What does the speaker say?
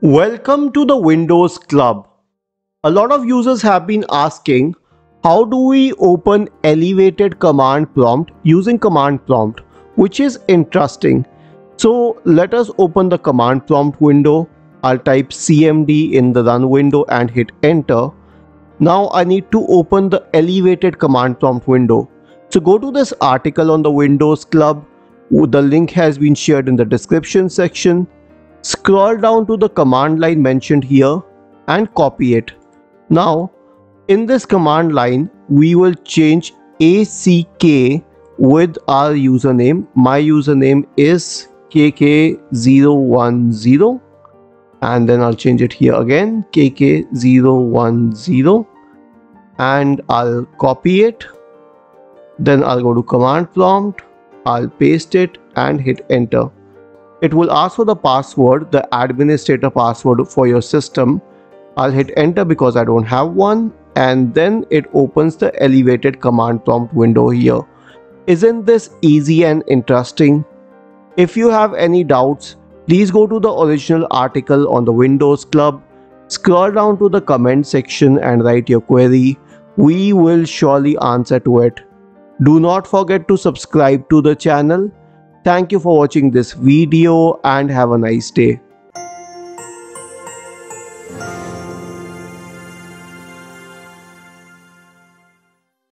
Welcome to the Windows Club. A lot of users have been asking how do we open elevated command prompt using command prompt which is interesting. So let us open the command prompt window. I'll type cmd in the run window and hit enter. Now I need to open the elevated command prompt window. So go to this article on the Windows Club. The link has been shared in the description section. Scroll down to the command line mentioned here and copy it. Now in this command line we will change ACK with our username. My username is KK010 and then I'll change it here again KK010 and I'll copy it. Then I'll go to command prompt. I'll paste it and hit enter it will ask for the password the administrator password for your system. I'll hit enter because I don't have one. And then it opens the elevated command prompt window here. Isn't this easy and interesting? If you have any doubts please go to the original article on the Windows Club. Scroll down to the comment section and write your query. We will surely answer to it. Do not forget to subscribe to the channel. Thank you for watching this video and have a nice day.